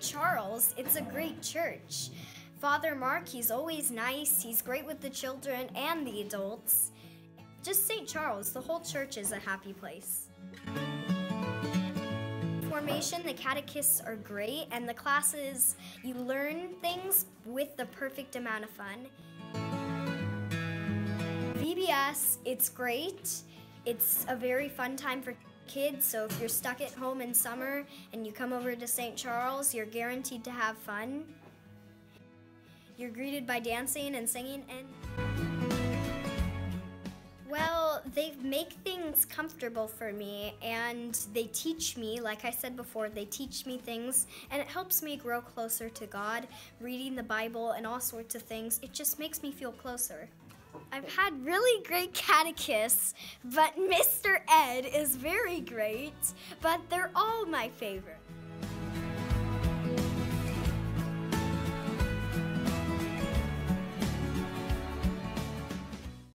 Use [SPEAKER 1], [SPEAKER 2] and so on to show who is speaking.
[SPEAKER 1] Charles, it's a great church. Father Mark, he's always nice, he's great with the children and the adults. Just St. Charles, the whole church is a happy place. Formation, the catechists are great, and the classes, you learn things with the perfect amount of fun. VBS, it's great. It's a very fun time for kids, so if you're stuck at home in summer and you come over to St. Charles, you're guaranteed to have fun. You're greeted by dancing and singing and well, they make things comfortable for me and they teach me, like I said before, they teach me things and it helps me grow closer to God, reading the Bible and all sorts of things. It just makes me feel closer. I've had really great catechists, but Mr. Ed is very great, but they're all my favorite.